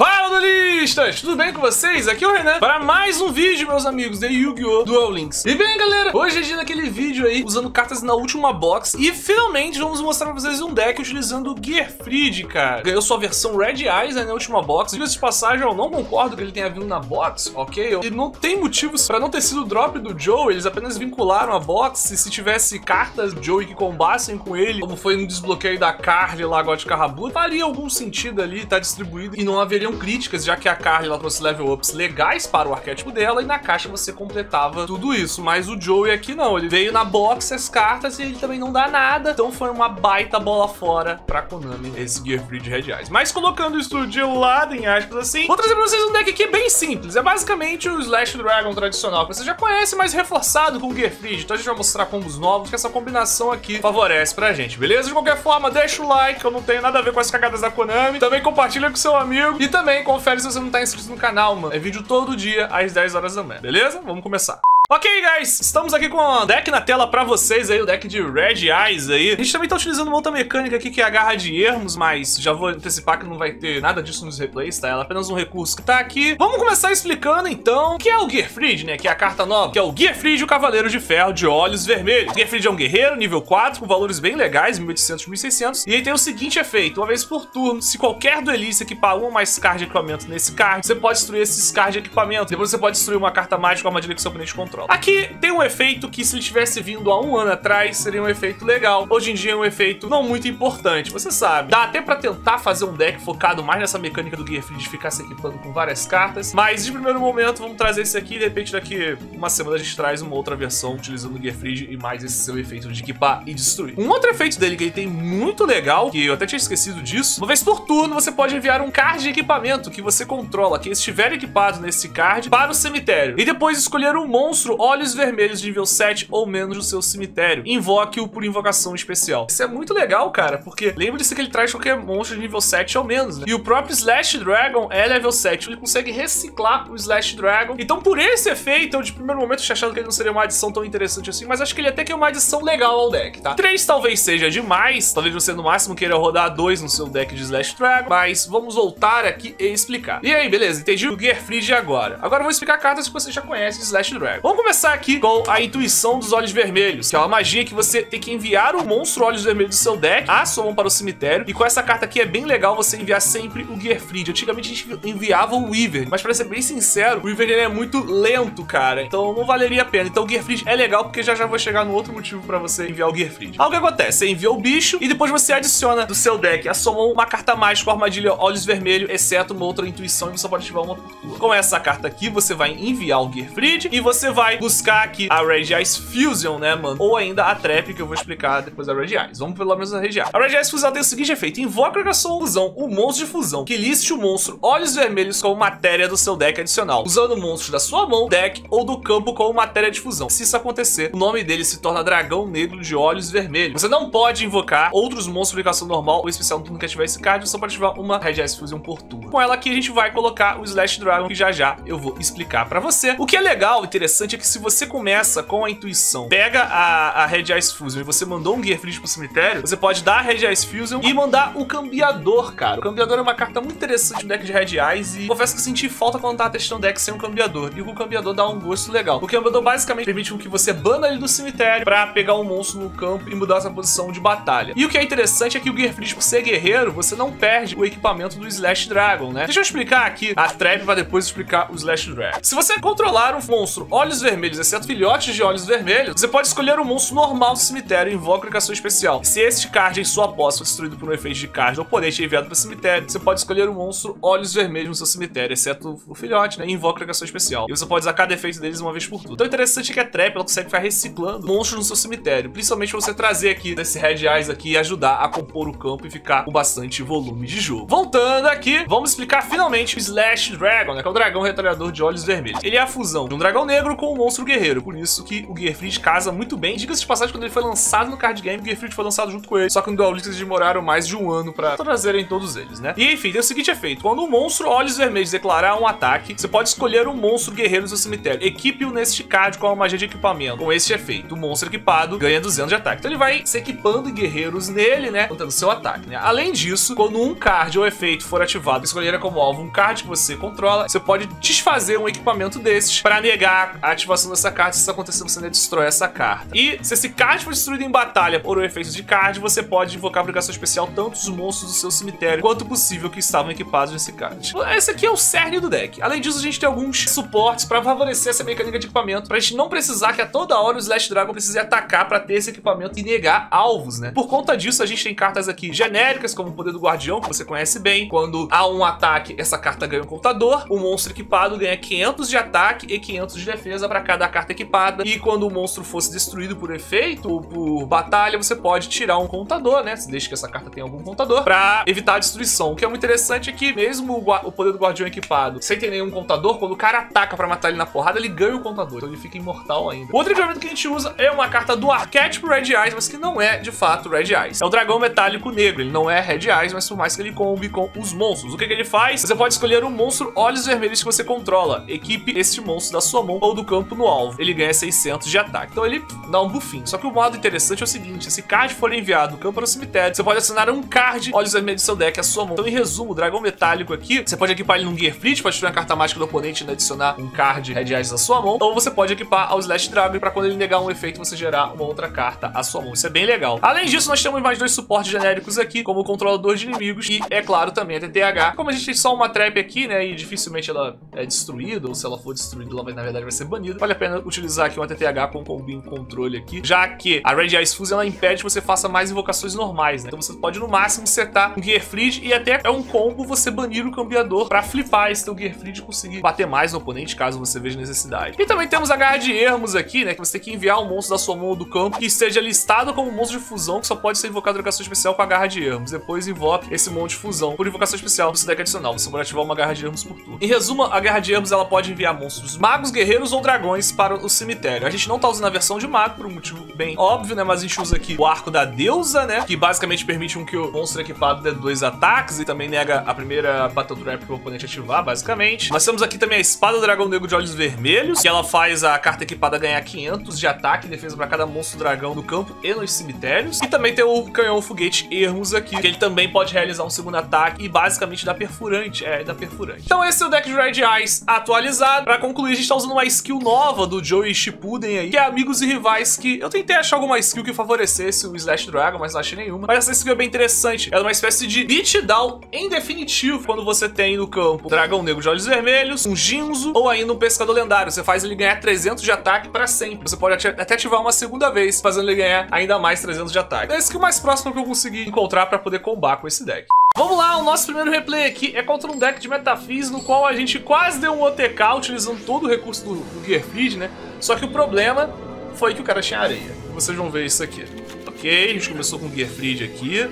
Fala, duelistas! Tudo bem com vocês? Aqui é o Renan para mais um vídeo, meus amigos, de Yu-Gi-Oh! Duel Links. E bem, galera, hoje é dia daquele vídeo aí, usando cartas na última box, e finalmente vamos mostrar pra vocês um deck utilizando o Gearfried, cara. Ganhou sua versão Red Eyes né, na última box. Diga-se de passagem, eu não concordo que ele tenha vindo na box, ok? E não tem motivos para não ter sido o drop do Joe, eles apenas vincularam a box, e se tivesse cartas do Joe que combassem com ele, como foi no desbloqueio da Carly lá, God Carrabu, faria algum sentido ali, tá distribuído, e não haveria críticas, já que a Carly ela trouxe level ups legais para o arquétipo dela e na caixa você completava tudo isso. Mas o Joey aqui não, ele veio na box as cartas e ele também não dá nada. Então foi uma baita bola fora pra Konami esse Gear Free de Red Eyes. Mas colocando isso de lado, em aspas assim, vou trazer pra vocês um deck aqui bem simples. É basicamente o Slash Dragon tradicional, que você já conhece, mas reforçado com o Gear Free. Então a gente vai mostrar combos novos, que essa combinação aqui favorece pra gente, beleza? De qualquer forma, deixa o like, eu não tenho nada a ver com as cagadas da Konami. Também compartilha com seu amigo e também também confere se você não tá inscrito no canal, mano. É vídeo todo dia, às 10 horas da manhã, beleza? Vamos começar. Ok, guys, estamos aqui com o deck na tela pra vocês aí, o deck de Red Eyes aí. A gente também tá utilizando uma outra mecânica aqui que é a garra de ermos, mas já vou antecipar que não vai ter nada disso nos replays, tá? Ela é apenas um recurso que tá aqui. Vamos começar explicando, então, o que é o Gearfried, né? Que é a carta nova, que é o Gearfried, o Cavaleiro de Ferro de Olhos Vermelhos. O Gearfried é um guerreiro, nível 4, com valores bem legais, 1800, 1600. E ele tem o seguinte efeito, uma vez por turno, se qualquer duelista equipar um ou mais card de equipamento nesse card, você pode destruir esses cards de equipamento. Depois você pode destruir uma carta mágica ou armadilha que seu oponente controla. Aqui tem um efeito que se ele tivesse vindo há um ano atrás, seria um efeito legal. Hoje em dia é um efeito não muito importante, você sabe. Dá até pra tentar fazer um deck focado mais nessa mecânica do Gear Free de ficar se equipando com várias cartas, mas de primeiro momento vamos trazer esse aqui e de repente daqui uma semana a gente traz uma outra versão utilizando o Gear Free e mais esse seu efeito de equipar e destruir. Um outro efeito dele que ele tem muito legal, que eu até tinha esquecido disso, uma vez por turno você pode enviar um card de equipamento que você controla, que estiver equipado nesse card, para o cemitério. E depois escolher um monstro olhos vermelhos de nível 7 ou menos no seu cemitério. Invoque-o por invocação especial. Isso é muito legal, cara, porque lembre-se que ele traz qualquer monstro de nível 7 ou menos, né? E o próprio Slash Dragon é level 7, ele consegue reciclar o Slash Dragon. Então, por esse efeito, eu de primeiro momento tinha achado que ele não seria uma adição tão interessante assim, mas acho que ele até que é uma adição legal ao deck, tá? 3 talvez seja demais, talvez você no máximo queira rodar 2 no seu deck de Slash Dragon, mas vamos voltar aqui e explicar. E aí, beleza, entendi o Gear Free agora. Agora eu vou explicar cartas que você já conhece de Slash Dragon. Vamos começar aqui com a intuição dos olhos vermelhos, que é uma magia que você tem que enviar o monstro olhos vermelhos do seu deck, a sua mão para o cemitério. E com essa carta aqui é bem legal você enviar sempre o Gearfried. Antigamente a gente enviava o Weaver, mas para ser bem sincero, o ele é muito lento, cara. Então não valeria a pena. Então o Gearfried é legal porque já já vou chegar no outro motivo para você enviar o Gearfried. Algo que acontece, você envia o bicho e depois você adiciona do seu deck a sua mão uma carta mágica com armadilha olhos vermelhos, exceto uma outra intuição e você pode ativar uma por turno. Com essa carta aqui, você vai enviar o Gearfried e você vai buscar aqui a Red Eyes Fusion, né, mano? Ou ainda a Trap, que eu vou explicar depois da Red Eyes. Vamos pelo menos na Eyes. A Red Eyes Fusion tem o seguinte efeito. Invoca a sua fusão, o monstro de fusão, que liste o monstro Olhos Vermelhos como matéria do seu deck adicional, usando o monstro da sua mão, deck ou do campo como matéria de fusão. Se isso acontecer, o nome dele se torna Dragão Negro de Olhos Vermelhos. Você não pode invocar outros monstros de aplicação normal ou especial no turno que ativar esse card, você pode ativar uma Red Eyes Fusion por turno. Com ela aqui a gente vai colocar o Slash Dragon, que já já eu vou explicar pra você. O que é legal, interessante, é que se você começa com a intuição, pega a, a Red Ice Fusion e você mandou um Gear Freeze pro cemitério, você pode dar a Red Ice Fusion e mandar o Cambiador, cara. O Cambiador é uma carta muito interessante no deck de Red Eyes e confesso que senti falta quando tava testando o deck sem um Cambiador. E o Cambiador dá um gosto legal. O Cambiador basicamente permite que você bana ele do cemitério pra pegar um monstro no campo e mudar essa posição de batalha. E o que é interessante é que o Gear Freeze, por ser guerreiro, você não perde o equipamento do Slash Dragon, né? Deixa eu explicar aqui a trap pra depois explicar o Slash Dragon. Se você controlar um monstro olhos vermelhos, exceto filhotes de olhos vermelhos, você pode escolher um monstro normal do cemitério e invoca invocação especial. Se este card em sua posse for destruído por um efeito de card do oponente enviado para o cemitério, você pode escolher um monstro olhos vermelhos no seu cemitério, exceto o filhote, né? E invoca invocação especial. E você pode usar cada efeito deles uma vez por tudo. Então interessante é que a Trap ela consegue ficar reciclando monstros no seu cemitério, principalmente você trazer aqui desse Red Eyes aqui e ajudar a compor o campo e ficar com bastante volume de jogo. Voltando aqui, vamos explicar finalmente o Slash Dragon, né? Que é o dragão retalhador de olhos vermelhos. Ele é a fusão de um dragão negro com o monstro guerreiro. Por isso que o Gearfried casa muito bem. Diga-se de passagem, quando ele foi lançado no card game, o Gearfried foi lançado junto com ele. Só que no Dual Links eles demoraram mais de um ano pra trazerem todos eles, né? E enfim, tem o seguinte efeito. Quando o monstro Olhos Vermelhos declarar um ataque, você pode escolher um monstro guerreiro do seu cemitério. Equipe-o neste card com a magia de equipamento. Com este efeito, o monstro equipado ganha 200 de ataque. Então ele vai se equipando guerreiros nele, né? Contando seu ataque, né? Além disso, quando um card ou efeito for ativado escolher como alvo um card que você controla, você pode desfazer um equipamento desses para negar a ativação dessa carta. Se isso acontecer, você destrói essa carta. E se esse card for destruído em batalha por um efeito de card, você pode invocar a obrigação especial tanto os monstros do seu cemitério quanto possível que estavam equipados nesse card. Esse aqui é o cerne do deck. Além disso, a gente tem alguns suportes para favorecer essa mecânica de equipamento, pra gente não precisar que a toda hora o Slash Dragon precise atacar para ter esse equipamento e negar alvos, né? Por conta disso, a gente tem cartas aqui genéricas, como o Poder do Guardião, que você conhece bem. Quando há um ataque, essa carta ganha um contador. O monstro equipado ganha 500 de ataque e 500 de defesa para cada carta equipada. E quando o monstro fosse destruído por efeito ou por batalha, você pode tirar um contador, né? Desde que essa carta tenha algum contador, para evitar a destruição. O que é muito interessante é que mesmo o, Poder do Guardião equipado, sem ter nenhum contador, quando o cara ataca para matar ele na porrada, ele ganha o contador. Então ele fica imortal ainda. Outro equipamento que a gente usa é uma carta do arquétipo Red Eyes, mas que não é de fato Red Eyes. É o dragão metálico negro. Ele não é Red Eyes, mas por mais que ele combe com os monstros. O que, que ele faz? Você pode escolher um monstro olhos vermelhos que você controla. Equipe este monstro da sua mão ou do campo no alvo. Ele ganha 600 de ataque. Então ele dá um buffinho. Só que o modo interessante é o seguinte: se card for enviado do campo para o cemitério, você pode assinar um card olhos vermelhos do seu deck à sua mão. Então, em resumo, o dragão metálico aqui, você pode equipar ele num Gear Fleet, pode tirar a carta mágica do oponente e adicionar um card Red Eyes à sua mão. Ou você pode equipar ao Slash Dragon para quando ele negar um efeito, você gerar uma outra carta à sua mão. Isso é bem legal. Além disso, nós temos mais dois suportes genéricos aqui, como o controlador de inimigos e, é claro, também a TTH. Como a gente tem só uma trap aqui, né, e dificilmente ela é destruída, ou se ela for destruída, ela vai, na verdade vai ser banida, vale a pena utilizar aqui uma TTH com combinho controle aqui, já que a Red Eyes Fuse ela impede que você faça mais invocações normais, né? Então você pode no máximo setar um Gear Fleet e até é um combo você banir o cambiador para flipar esse teu Gear Fleet e conseguir bater mais no oponente, caso você veja necessidade. E também temos a Garra de Ermos aqui, né, que você tem que enviar um monstro da sua mão do campo que esteja listado como monstro de fusão, que só pode ser invocado em invocação especial com a Garra de Ermos. Depois invoque esse monte de fusão por invocação especial seu deck adicional. Você pode ativar uma Garra de Ermos por turno. Em resumo, a Garra de Ermos ela pode enviar monstros magos, guerreiros ou dragões para o cemitério. A gente não tá usando a versão de mago por um motivo bem óbvio, né, mas a gente usa aqui o Arco da Deusa, né, que basicamente permite um que o monstro equipado dê dois ataques e também nega a primeira Battle Trap que o oponente ativar, basicamente. Nós temos aqui também a Espada do Dragão Negro de Olhos Vermelhos, que ela faz a carta equipada ganhar 500 de ataque e defesa para cada monstro dragão do campo e nos cemitérios. E também tem o canhão foguete Ermos aqui, que ele também pode realizar um segundo ataque e basicamente dá perfurante. É, dá perfurante. Então esse é o deck de Red Eyes atualizado. Pra concluir, a gente tá usando uma skill nova do Joey Shippuden aí, que é Amigos e Rivais, que eu tentei achar alguma skill que favorecesse o Slash Dragon, mas não achei nenhuma. Mas essa skill é bem interessante. Ela é uma espécie de beatdown em definitivo, quando você tem no campo Dragão Negro de Olhos Vermelhos, um Jinzo ou ainda um Pescador Lendário. Você faz ele ganhar 300 de ataque pra sempre. Você pode até ativar uma segunda vez, fazendo ele ganhar ainda mais 300 de ataque. É é o mais próximo que eu consegui encontrar pra poder combar com esse deck. Vamos lá, o nosso primeiro replay aqui é contra um deck de Metafis, no qual a gente quase deu um OTK utilizando todo o recurso do, do Gear Feed, né? Só que o problema foi que o cara tinha areia. Vocês vão ver isso aqui. Ok, a gente começou com o Gear Feed aqui.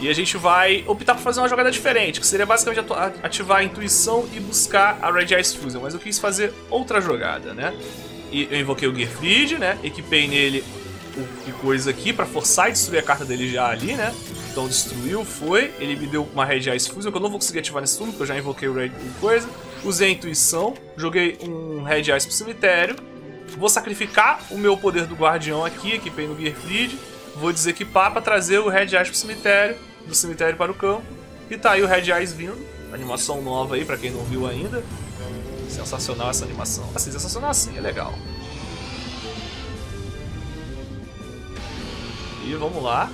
E a gente vai optar por fazer uma jogada diferente, que seria basicamente ativar a intuição e buscar a Red Ice Fusion. Mas eu quis fazer outra jogada, né? E eu invoquei o Gear Feed, né? Equipei nele o coisa aqui pra forçar e destruir a carta dele já ali, né? Então destruiu, foi. Ele me deu uma Red Ice Fusion, que eu não vou conseguir ativar nesse turno, porque eu já invoquei o Red coisa. Usei a intuição, joguei um Red Ice pro cemitério. Vou sacrificar o meu poder do guardião aqui, equipei no Gear Feed. Vou desequipar para trazer o Red Ice pro cemitério, do cemitério para o campo. E tá aí o Red Ice vindo. Animação nova aí, para quem não viu ainda. Sensacional essa animação. Assim, sensacional assim, é legal. E vamos lá.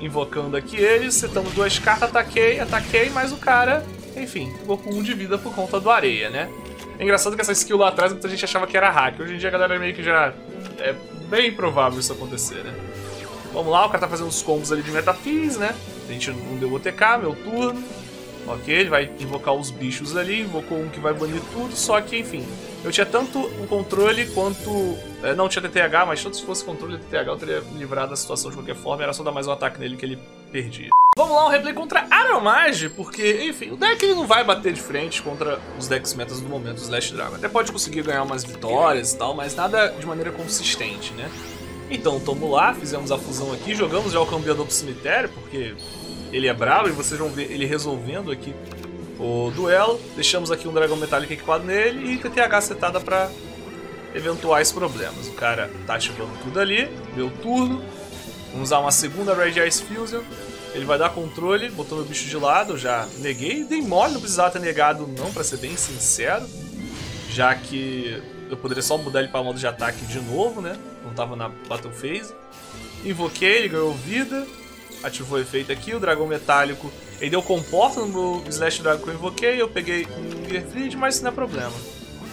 Invocando aqui eles, setando duas cartas, ataquei, ataquei, mas o cara, enfim, ficou com um de vida por conta do areia, né? É engraçado que essa skill lá atrás muita gente achava que era hack. Hoje em dia a galera meio que já... É bem improvável isso acontecer, né? Vamos lá, o cara tá fazendo os combos ali de Metafis, né? A gente não deu OTK, meu turno. Ok, ele vai invocar os bichos ali, invocou um que vai banir tudo, só que, enfim, eu tinha tanto o controle quanto... É, não tinha TTH, mas tanto se fosse controle e TTH eu teria livrado da situação de qualquer forma, era só dar mais um ataque nele que ele perdi. Vamos lá, um replay contra Aromage, porque, enfim, o deck ele não vai bater de frente contra os decks metas do momento, os Slash Dragon. Até pode conseguir ganhar umas vitórias e tal, mas nada de maneira consistente, né? Então, tamo lá, fizemos a fusão aqui, jogamos já o cambiador pro cemitério, porque ele é bravo e vocês vão ver ele resolvendo aqui o duelo. Deixamos aqui um dragão metálico equipado nele e TTH setada para eventuais problemas. O cara tá ativando tudo ali, meu turno. Vamos usar uma segunda Red Ice Fusion. Ele vai dar controle, botou meu bicho de lado, já neguei. Dei mole, não precisava ter negado não, pra ser bem sincero. Já que eu poderia só mudar ele para modo de ataque de novo, né? Não tava na Battle Phase. Invoquei, ele ganhou vida. Ativou o efeito aqui, o dragão metálico. Ele deu comporta no Slash Dragon que eu invoquei. Eu peguei um Gearfried, mas isso não é problema.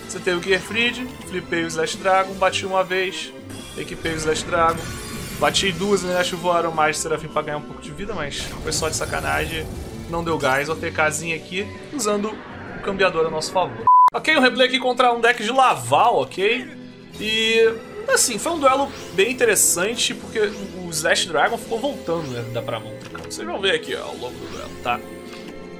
Você teve o Gearfried, flipei o Slash Dragon, bati uma vez, equipei o Slash Dragon. Bati duas, né? Acho que voaram mais Serafim pra ganhar um pouco de vida, mas foi só de sacanagem. Não deu gás. O TKzinho aqui, usando o cambiador a nosso favor. Ok, um replay aqui contra um deck de Laval, ok? E, assim, foi um duelo bem interessante, porque o Slash Dragon ficou voltando, né, da mão. Vocês vão ver aqui, ó, ao longo do duelo, tá?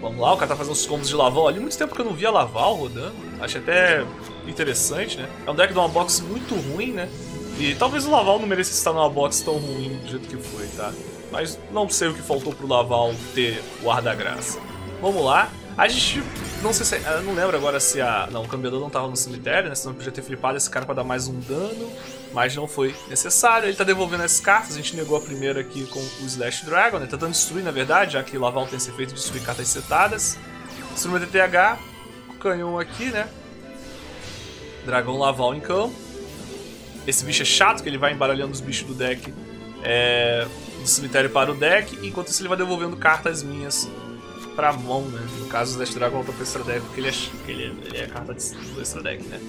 Vamos lá, o cara tá fazendo os combos de Laval ali. Muito tempo que eu não via Laval rodando. Acho até interessante, né? É um deck de uma box muito ruim, né? E talvez o Laval não merecesse estar numa box tão ruim do jeito que foi, tá? Mas não sei o que faltou pro Laval ter o ar da graça. Vamos lá. A gente. Não sei se. Eu não lembro agora se a. Não, o cambiador não tava no cemitério, né? Senão podia ter flipado esse cara pra dar mais um dano. Mas não foi necessário. Ele tá devolvendo as cartas. A gente negou a primeira aqui com o Slash Dragon, né? Tentando destruir, na verdade, já que Laval tem esse efeito de destruir cartas setadas. Destruiu o TTH. Canhão aqui, né? Dragão Laval em campo. Esse bicho é chato, que ele vai embaralhando os bichos do deck é, do cemitério para o deck, enquanto isso ele vai devolvendo cartas minhas pra mão, né? No caso, o Slash Dragon volta pro extra deck, porque ele é, ele é, ele é carta do extra deck, né?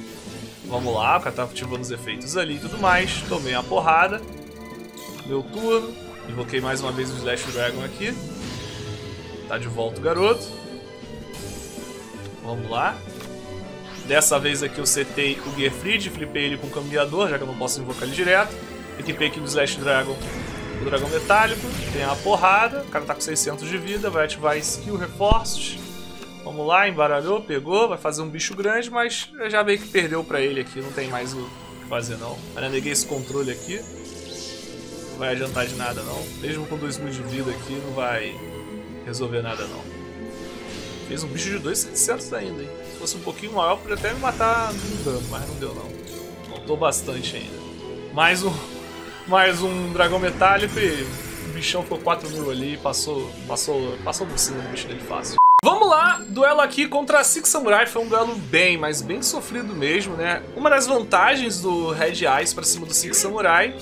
Vamos lá, o cara tá ativando os efeitos ali e tudo mais. Tomei uma porrada. Meu turno. Invoquei mais uma vez o Slash Dragon aqui. Tá de volta o garoto. Vamos lá. Dessa vez aqui eu setei o Gearfried, flipei ele com o cambiador, já que eu não posso invocar ele direto. Equipei aqui no Slash Dragon o dragão metálico, tem a porrada, o cara tá com 600 de vida, vai ativar skill reforços. Vamos lá, embaralhou, pegou, vai fazer um bicho grande, mas já meio que perdeu pra ele aqui, não tem mais o que fazer não. Mas neguei esse controle aqui, não vai adiantar de nada não. Mesmo com 2 mil de vida aqui, não vai resolver nada não. Fez um bicho de 2.700 ainda, hein fosse um pouquinho maior, podia até me matar no dano, mas não deu não. Faltou bastante ainda. Mais um, mais um dragão metálico e o bichão ficou 4 mil ali e passou, passou, passou por cima do bicho dele fácil. Vamos lá, duelo aqui contra a Six Samurai, foi um duelo bem, mas bem sofrido mesmo, né? Uma das vantagens do Red Eyes pra cima do Six Samurai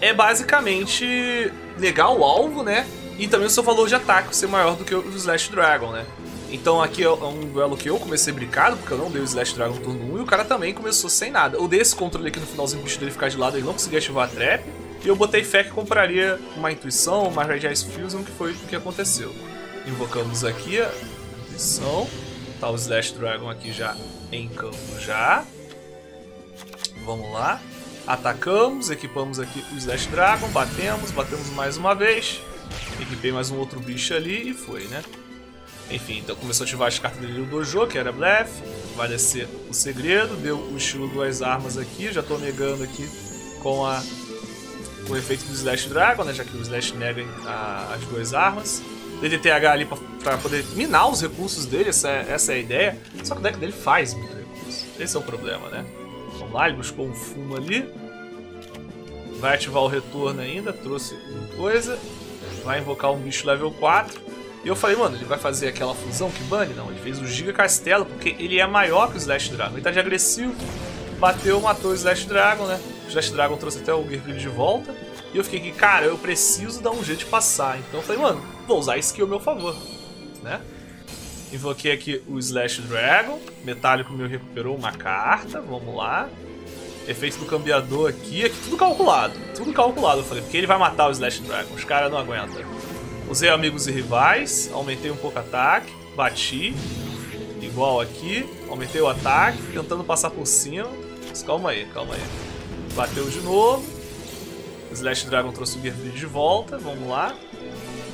é basicamente negar o alvo, né? E também o seu valor de ataque ser maior do que o do Slash Dragon, né? Então aqui é um duelo que eu comecei brincado, porque eu não dei o Slash Dragon turno 1, e o cara também começou sem nada. Eu dei esse controle aqui no finalzinho, o bicho dele ficar de lado, ele não conseguia ativar a trap, e eu botei fé que compraria uma intuição, uma Red Ice Fusion, que foi o que aconteceu. Invocamos aqui a intuição, tá o Slash Dragon aqui já em campo já. Vamos lá. Atacamos, equipamos aqui o Slash Dragon, batemos, batemos mais uma vez. Equipei mais um outro bicho ali e foi, né? Enfim, então começou a ativar as cartas dele do Dojo, que era Blef. Vai descer o segredo, deu o estilo duas armas aqui. Já estou negando aqui com, a, o efeito do Slash Dragon, né? Já que o Slash nega a, as duas armas. DDTH ali para poder minar os recursos dele, essa essa é a ideia. Só que o deck dele faz muito recurso. Esse é o problema, né? Vamos lá, ele buscou um fumo ali. Vai ativar o retorno ainda, trouxe coisa. Vai invocar um bicho level 4. E eu falei, mano, ele vai fazer aquela fusão que bane? Não, ele fez o Giga Castelo, porque ele é maior que o Slash Dragon. Ele tá de agressivo, bateu, matou o Slash Dragon, né? Slash Dragon trouxe até o Gearfried de volta. E eu fiquei aqui, cara, eu preciso dar um jeito de passar. Então eu falei, mano, vou usar skill ao meu favor, né? Invoquei aqui o Slash Dragon. Metálico meu recuperou uma carta, vamos lá. Efeito do cambiador aqui, aqui tudo calculado. Tudo calculado, eu falei, porque ele vai matar o Slash Dragon. Os caras não aguentam. Usei amigos e rivais, aumentei um pouco o ataque, bati, igual aqui, aumentei o ataque, tentando passar por cima. Mas calma aí, calma aí. Bateu de novo. Slash Dragon trouxe o Gearfried de volta, vamos lá.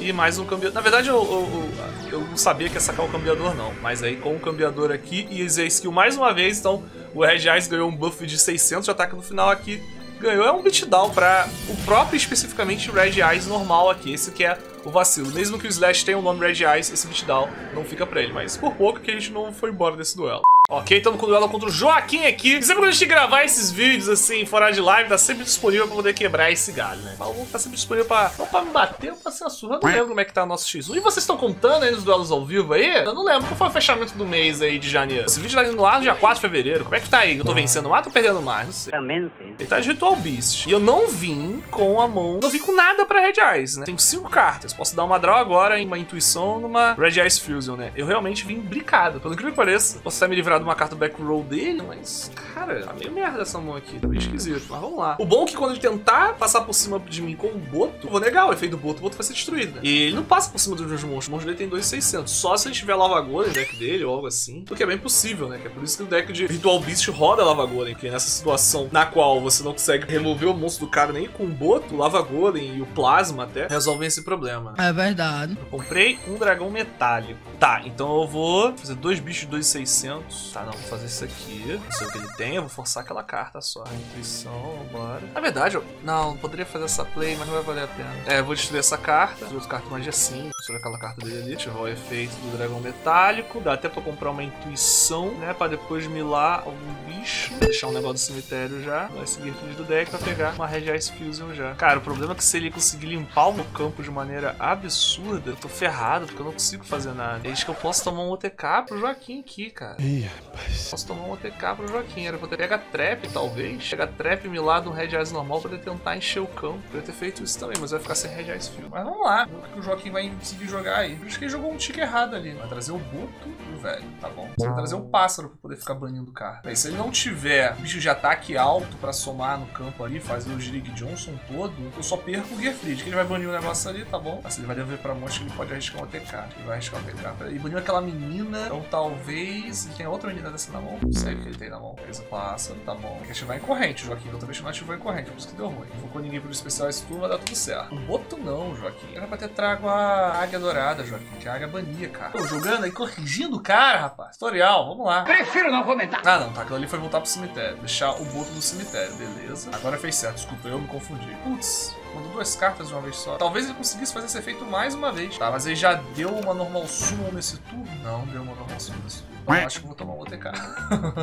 e mais um cambiador. Na verdade, eu, eu, eu, não sabia que ia sacar o cambiador, não. Mas aí, com o cambiador aqui e a skill mais uma vez, então o Red Eyes ganhou um buff de 600 de ataque no final aqui. Ganhou é um beatdown pra o próprio, especificamente, Red Eyes normal aqui. Esse que é o vacilo. Mesmo que o Slash tenha o nome Red Eyes, esse beatdown não fica pra ele. Mas por pouco que a gente não foi embora desse duelo. Ok, estamos com o duelo contra o Joaquim aqui. E sempre quando a gente gravar esses vídeos assim, fora de live, tá sempre disponível pra poder quebrar esse galho, né? O tá sempre disponível pra, não pra me bater ou pra ser uma surra. Eu não lembro como é que tá o nosso X1. E vocês estão contando aí nos duelos ao vivo aí? Eu não lembro. Qual foi o fechamento do mês aí de janeiro? Esse vídeo tá indo no ar no dia 4 de fevereiro. Como é que tá aí? Eu tô vencendo mais ou tô perdendo mais? Não sei. Também não sei. Ele tá de Ritual Beast. E eu não vim com a mão. Não vim com nada pra Red Eyes, né? Tenho cinco cartas. Posso dar uma draw agora em uma intuição numa Red Eyes Fusion, né? Eu realmente vim bricado. Pelo incrível que pareça, posso estar me livrado de uma carta do back roll dele, mas, cara, tá meio merda essa mão aqui. Tá meio esquisito. Mas vamos lá. O bom é que quando ele tentar passar por cima de mim com o Boto, eu vou negar o efeito do Boto. O Boto vai ser destruído, né? E ele não passa por cima dos meus monstros. O monstro dele tem 2,600. Só se ele tiver Lava Golem no deck dele ou algo assim. O que é bem possível, né? Que é por isso que o deck de Ritual Beast roda Lava Golem. Que nessa situação na qual você não consegue remover o monstro do cara nem com o Boto, o Lava Golem e o Plasma até resolvem esse problema. É verdade. Eu comprei um dragão metálico. Tá, então eu vou fazer dois bichos de 2,600. Tá, não, vou fazer isso aqui. Não sei o que ele tem, eu vou forçar aquela carta só. Intuição, bora. Na verdade, eu... não, poderia fazer essa play, mas não vai valer a pena. É, eu vou destruir essa carta. Destruir carta magia sim. Destruir aquela carta dele ali. Ativar o efeito do dragão metálico. Dá até pra comprar uma intuição, né? Pra depois milar algum bicho. Deixar um negócio do cemitério já. Vai seguir tudo do deck pra pegar uma Red Ice Fusion já. Cara, o problema é que se ele conseguir limpar o meu campo de maneira absurda, eu tô ferrado, porque eu não consigo fazer nada. É isso que eu posso tomar um OTK pro Joaquim aqui, cara. Ih, rapaz. Posso tomar um OTK pro Joaquim. Era pra ter pega trap, talvez. Pega trap milar do Red Eyes normal pra poder tentar encher o campo. Poderia ter feito isso também, mas vai ficar sem Red Eyes Field. Mas vamos lá. O que o Joaquim vai conseguir jogar aí. Acho que ele jogou um tique errado ali. Vai trazer o Boto e o velho, tá bom? Você vai trazer o pássaro pra poder ficar banindo o cara. Bem, se ele não tiver bicho de ataque alto pra somar no campo ali, fazer o Jirig Johnson todo, eu só perco o Gearfried, que ele vai banir o negócio ali, tá bom? Mas ele vai dever pra monte que ele pode arriscar um ATK. Ele vai arriscar um ATK. Ele baniu aquela menina, então talvez ele tenha outra menina dessa na mão. Não sei o que ele tem na mão. O pássaro, tá bom. Tem que ativar em corrente, Joaquim. Outra vez não ativou em corrente, por isso que deu ruim. Não focou ninguém pro especial esse turno, vai dar tudo certo. O Boto não, Joaquim. Era pra ter trago a Águia Dourada, Joaquim, que a Águia bania, cara. Tô jogando aí, corrigindo o cara, rapaz. Tutorial, vamos lá. Prefiro não comentar. Ah, não, tá. Aquilo ali foi voltar pro cemitério. Deixar o Boto no cemitério, beleza. Agora fez certo, desculpa, eu me confundi. Putz, mandou duas cartas de uma vez só. Talvez ele conseguisse fazer esse efeito mais uma vez. Tá, mas ele já deu uma normal summon nesse turno? Não, deu uma normal summon nesse turno. Eu acho que vou tomar um OTK.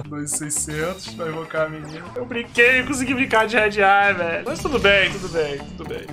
2,600 pra invocar a menina. Eu brinquei, eu consegui brincar de Red Eye, velho. Mas tudo bem, tudo bem, tudo bem.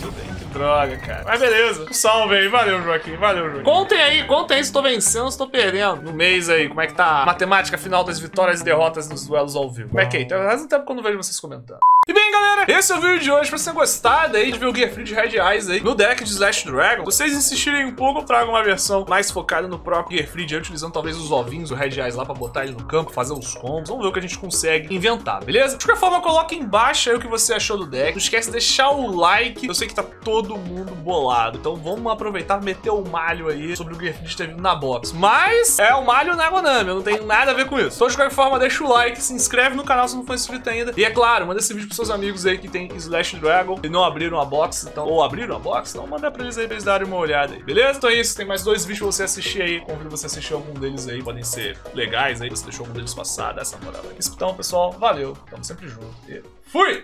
Tudo bem, que droga, cara. Mas beleza. Um salve aí. Valeu, Joaquim. Valeu, Joaquim. Contem aí, contem aí se tô vencendo ou se tô perdendo. No mês aí, como é que tá a matemática final das vitórias e derrotas nos duelos ao vivo. Como é que é? Então, faz um tempo que eu não vejo vocês comentando. E bem, galera, esse é o vídeo de hoje. Pra você ter gostado aí de ver o Gearfried Red Eyes aí no deck de Slash Dragon, vocês insistirem um pouco, eu trago uma versão mais focada no próprio Gearfried, utilizando talvez os ovinhos, o Red Eyes lá pra botar ele no campo, fazer os combos. Vamos ver o que a gente consegue inventar, beleza? De qualquer forma, coloca embaixo aí o que você achou do deck. Não esquece de deixar o like. Eu sei que tá todo mundo bolado, então vamos aproveitar meter o malho aí sobre o Gearfried ter vindo na box. Mas é o malho na Konami, eu não tenho nada a ver com isso. Então, de qualquer forma, deixa o like, se inscreve no canal se não for inscrito ainda. E é claro, manda esse vídeo pros seus amigos aí que tem Slash Dragon e não abriram a box, então, ou abriram a box, então manda pra eles aí pra eles darem uma olhada aí, beleza? Então é isso, tem mais dois vídeos pra você assistir aí, convido você a assistir algum deles aí, podem ser legais aí, você deixou algum deles passar, dá essa moral aí. Então, pessoal, valeu, tamo sempre junto e fui!